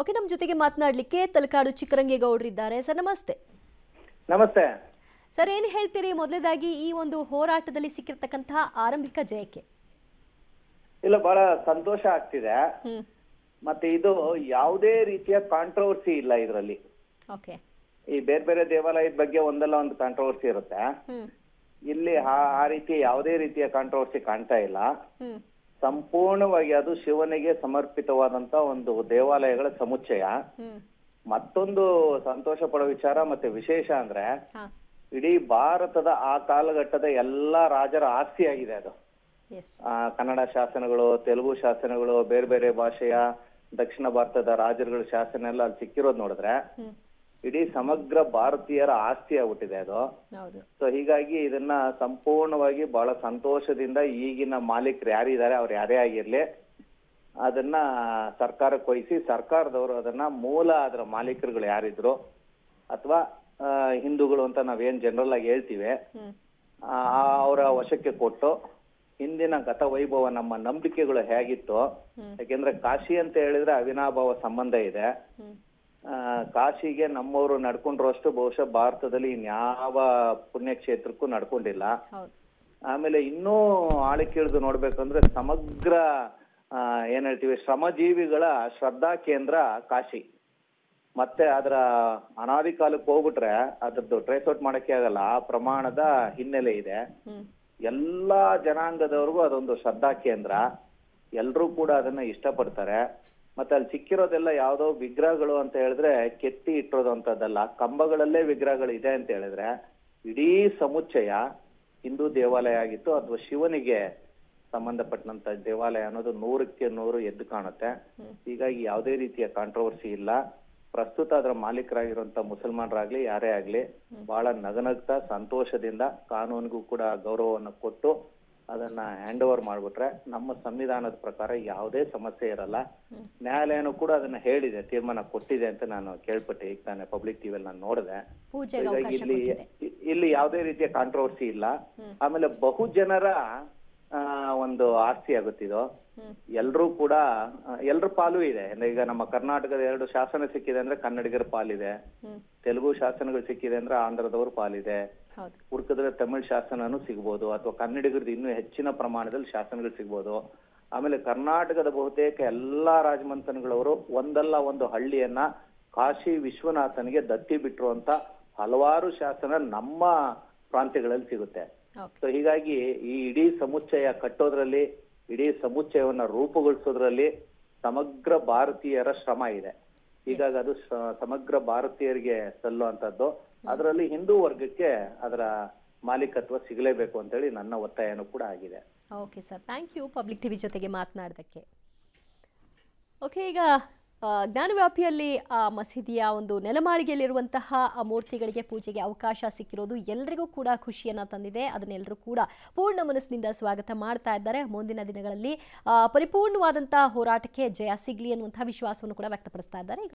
Okay ನಮ್ಮ ಜೊತೆಗೆ ಮಾತನಾಡಲಿಕ್ಕೆ Talakadu ಚಿಕ್ಕರಂಗೇಗೌಡರಿದ್ದಾರೆ sir ನಮಸ್ತೆ. ನಮಸ್ತೆ. ಸರ್ ಏನು ಹೇಳ್ತೀರಿ? ಮೊದಲೇದಾಗಿ ಈ ಒಂದು ಹೋರಾಟದಲ್ಲಿ ಸಿಕ್ಕಿರ್ತಕ್ಕಂತಹ ಆರಂಭಿಕ ಜಯಕ್ಕೆ. ಇಲ್ಲ ಬಹಳ ಸಂತೋಷ ಆಗ್ತಿದೆ. ಮತ್ತೆ ಇದು ಯಾವುದೇ ರೀತಿಯ ಕಾಂಟ್ರವರ್ಸಿ ಇಲ್ಲ ಇದರಲ್ಲಿ. ಓಕೆ. ಈ ಬೇರೆ ಬೇರೆ ದೇವಾಲಯದ ಬಗ್ಗೆ ಒಂದಲ್ಲ ಒಂದು ಕಾಂಟ್ರವರ್ಸಿ ಇರುತ್ತೆ. ಇಲ್ಲಿ ಆ- ರೀತಿ ಯಾವುದೇ ರೀತಿಯ ಕಾಂಟ್ರವರ್ಸಿ ಕಾಣ್ತಾ ಇಲ್ಲ. ಸಂಪೂರ್ಣವಾಗಿ ಅದು ಶಿವನಿಗೆ ಸಮರ್ಪಿತವಾದಂತ ಒಂದು ದೇವಾಲಯಗಳ ಸಮುಚ್ಚಯ. ಮತ್ತೊಂದು ಸಂತೋಷ ಪಡೋ ವಿಚಾರ ಮತ್ತೆ ವಿಶೇಷ ಅಂದ್ರೆ ಇಡೀ ಭಾರತದ ಆ ಕಾಲಘಟ್ಟದ ಎಲ್ಲಾ ರಾಜರ ಆಸ್ತಿ ಆಗಿದೆ ಅದು. ಕನ್ನಡ ಶಾಸನಗಳು ತೆಲುಗು ಶಾಸನಗಳು ಬೇರೆ ಬೇರೆ ಭಾಷೆಯ ದಕ್ಷಿಣ ಭಾರತದ ರಾಜರುಗಳ ಶಾಸನ ಎಲ್ಲ ಅಲ್ಲಿ ಸಿಕ್ಕಿರೋದು ನೋಡಿದ್ರೆ ಇಡೀ ಸಮಗ್ರ ಭಾರತೀಯರ ಆಸ್ತಿ ಆಗ್ಬಿಟ್ಟಿದೆ ಅದು. ಸೊ ಹೀಗಾಗಿ ಇದನ್ನ ಸಂಪೂರ್ಣವಾಗಿ ಬಹಳ ಸಂತೋಷದಿಂದ ಈಗಿನ ಮಾಲೀಕರು ಯಾರಿದ್ದಾರೆ ಅವ್ರು ಯಾರೇ ಆಗಿರ್ಲಿ ಅದನ್ನ ಸರ್ಕಾರಕ್ಕೆ ವಹಿಸಿ ಸರ್ಕಾರದವರು ಅದನ್ನ ಮೂಲ ಅದರ ಮಾಲೀಕರುಗಳು ಯಾರಿದ್ರು ಅಥವಾ ಹಿಂದೂಗಳು ಅಂತ ನಾವೇನ್ ಜನರಲ್ ಆಗಿ ಹೇಳ್ತೀವಿ ಆ, ಅವರ ವಶಕ್ಕೆ ಕೊಟ್ಟು ಹಿಂದಿನ ಗತ ವೈಭವ ನಮ್ಮ ನಂಬಿಕೆಗಳು ಹೇಗಿತ್ತು. ಯಾಕೆಂದ್ರೆ ಕಾಶಿ ಅಂತ ಹೇಳಿದ್ರೆ ಅವಿನಾಭಾವ ಸಂಬಂಧ ಇದೆ. ಕಾಶಿಗೆ ನಮ್ಮವರು ನಡ್ಕೊಂಡ್ರಷ್ಟು ಬಹುಶಃ ಭಾರತದಲ್ಲಿ ಇನ್ಯಾವ ಪುಣ್ಯಕ್ಷೇತ್ರಕ್ಕೂ ನಡ್ಕೊಂಡಿಲ್ಲ. ಆಮೇಲೆ ಇನ್ನೂ ಆಳಕ್ಕಿಳಿದು ನೋಡ್ಬೇಕಂದ್ರೆ ಸಮಗ್ರ ಏನ್ ಹೇಳ್ತೀವಿ ಶ್ರಮಜೀವಿಗಳ ಶ್ರದ್ಧಾ ಕೇಂದ್ರ ಕಾಶಿ. ಮತ್ತೆ ಅದರ ಅನಾದಿ ಕಾಲಕ್ಕೆ ಹೋಗ್ಬಿಟ್ರೆ ಅದ್ರದ್ದು ಟ್ರೇಸ್ ಔಟ್ ಮಾಡಕ್ಕೆ ಆಗಲ್ಲ ಆ ಪ್ರಮಾಣದ ಹಿನ್ನೆಲೆ ಇದೆ. ಎಲ್ಲಾ ಜನಾಂಗದವ್ರಿಗೂ ಅದೊಂದು ಶ್ರದ್ಧಾ ಕೇಂದ್ರ. ಎಲ್ರೂ ಕೂಡ ಅದನ್ನ ಇಷ್ಟಪಡ್ತಾರೆ. ಮತ್ತೆ ಅಲ್ಲಿ ಸಿಕ್ಕಿರೋದೆಲ್ಲ ಯಾವ್ದೋ ವಿಗ್ರಹಗಳು ಅಂತ ಹೇಳಿದ್ರೆ ಕೆತ್ತಿ ಇಟ್ಟಿರೋದಂತದ್ದಲ್ಲ ಕಂಬಗಳಲ್ಲೇ ವಿಗ್ರಹಗಳು ಇದೆ ಅಂತ ಹೇಳಿದ್ರೆ ಇಡೀ ಸಮುಚ್ಚಯ ಹಿಂದೂ ದೇವಾಲಯ ಆಗಿತ್ತು. ಅಥವಾ ಶಿವನಿಗೆ ಸಂಬಂಧಪಟ್ಟಂತ ದೇವಾಲಯ ಅನ್ನೋದು ನೂರಕ್ಕೆ ನೂರು ಎದ್ದು ಕಾಣುತ್ತೆ. ಹೀಗಾಗಿ ಯಾವುದೇ ರೀತಿಯ ಕಾಂಟ್ರವರ್ಸಿ ಇಲ್ಲ. ಪ್ರಸ್ತುತ ಅದರ ಮಾಲೀಕರಾಗಿರುವಂತ ಮುಸಲ್ಮಾನರಾಗ್ಲಿ ಯಾರೇ ಆಗ್ಲಿ ಬಹಳ ನಗನಗ್ತಾ ಸಂತೋಷದಿಂದ ಕಾನೂನಿಗೂ ಕೂಡ ಗೌರವವನ್ನು ಕೊಟ್ಟು ಅದನ್ನ ಹ್ಯಾಂಡ್ ಓವರ್ ಮಾಡ್ಬಿಟ್ರೆ ನಮ್ಮ ಸಂವಿಧಾನದ ಪ್ರಕಾರ ಯಾವುದೇ ಸಮಸ್ಯೆ ಇರಲ್ಲ. ನ್ಯಾಯಾಲಯನೂ ಕೂಡ ಅದನ್ನ ಹೇಳಿದೆ ತೀರ್ಮಾನ ಕೊಟ್ಟಿದೆ ಅಂತ ನಾನು ಕೇಳ್ಪಟ್ಟೆ. ಈಗ ನಾನು ಪಬ್ಲಿಕ್ ಟಿವಿಯಲ್ಲಿ ನಾನು ನೋಡಿದೆ. ಇಲ್ಲಿ ಇಲ್ಲಿ ಯಾವುದೇ ರೀತಿಯ ಕಾಂಟ್ರವರ್ಸಿ ಇಲ್ಲ. ಆಮೇಲೆ ಬಹು ಜನರ ಒಂದು ಆಸ್ತಿ ಆಗುತ್ತಿದು ಎಲ್ರೂ ಕೂಡ ಎಲ್ರ ಪಾಲು ಇದೆ. ಅಂದ್ರೆ ಈಗ ನಮ್ಮ ಕರ್ನಾಟಕದ ಎರಡು ಶಾಸನ ಸಿಕ್ಕಿದೆ ಅಂದ್ರೆ ಕನ್ನಡಿಗರ ಪಾಲಿದೆ. ತೆಲುಗು ಶಾಸನಗಳು ಸಿಕ್ಕಿದೆ ಅಂದ್ರೆ ಆಂಧ್ರದವ್ರ ಪಾಲಿದೆ. ಹುಡುಕಿದ್ರೆ ತಮಿಳ್ ಶಾಸನನು ಸಿಗ್ಬೋದು ಅಥವಾ ಕನ್ನಡಿಗರದ್ದು ಇನ್ನೂ ಹೆಚ್ಚಿನ ಪ್ರಮಾಣದಲ್ಲಿ ಶಾಸನಗಳು ಸಿಗ್ಬೋದು. ಆಮೇಲೆ ಕರ್ನಾಟಕದ ಬಹುತೇಕ ಎಲ್ಲಾ ರಾಜಮಂತನಗಳವರು ಒಂದಲ್ಲ ಒಂದು ಹಳ್ಳಿಯನ್ನ ಕಾಶಿ ವಿಶ್ವನಾಥನಿಗೆ ದತ್ತಿ ಬಿಟ್ರು ಅಂತ ಹಲವಾರು ಶಾಸನ ನಮ್ಮ ಪ್ರಾಂತ್ಯಗಳಲ್ಲಿ ಸಿಗುತ್ತೆ. ಸೊ ಹೀಗಾಗಿ ಈ ಇಡೀ ಸಮುಚ್ಚಯ ಕಟ್ಟೋದ್ರಲ್ಲಿ ಇಡೀ ಸಮುಚ್ಚಯವನ್ನ ರೂಪುಗೊಳಿಸೋದ್ರಲ್ಲಿ ಸಮಗ್ರ ಭಾರತೀಯರ ಶ್ರಮ ಇದೆ. ಹೀಗಾಗಿ ಅದು ಸಮಗ್ರ ಭಾರತೀಯರಿಗೆ ಸಲ್ಲುವಂತದ್ದು ಅದರಲ್ಲಿ ಹಿಂದೂ ವರ್ಗಕ್ಕೆ ಅದರ ಮಾಲೀಕತ್ವ ಸಿಗಲೇಬೇಕು ಅಂತೇಳಿ ನನ್ನ ಒತ್ತಾಯನೂ ಕೂಡ ಆಗಿದೆ. Okay sir thank you public TV ಜೊತೆಗೆ ಮಾತನಾಡೋದಕ್ಕೆ. ಓಕೆ ಈಗ ಜ್ಞಾನ ಜ್ಞಾನವ್ಯಾಪಿಯಲ್ಲಿ ಆ ಮಸೀದಿಯ ಒಂದು ನೆಲಮಾಳಿಗೆಯಲ್ಲಿರುವಂತಹ ಆ ಮೂರ್ತಿಗಳಿಗೆ ಪೂಜೆಗೆ ಅವಕಾಶ ಸಿಕ್ಕಿರೋದು ಎಲ್ರಿಗೂ ಕೂಡ ಖುಷಿಯನ್ನು ತಂದಿದೆ. ಅದನ್ನೆಲ್ಲರೂ ಕೂಡ ಪೂರ್ಣ ಮನಸ್ಸಿನಿಂದ ಸ್ವಾಗತ ಮಾಡ್ತಾ ಇದ್ದಾರೆ. ಮುಂದಿನ ದಿನಗಳಲ್ಲಿ ಪರಿಪೂರ್ಣವಾದಂತಹ ಹೋರಾಟಕ್ಕೆ ಜಯ ಸಿಗಲಿ ಅನ್ನುವಂತಹ ವಿಶ್ವಾಸವನ್ನು ಕೂಡ ವ್ಯಕ್ತಪಡಿಸ್ತಾ ಇದ್ದಾರೆ.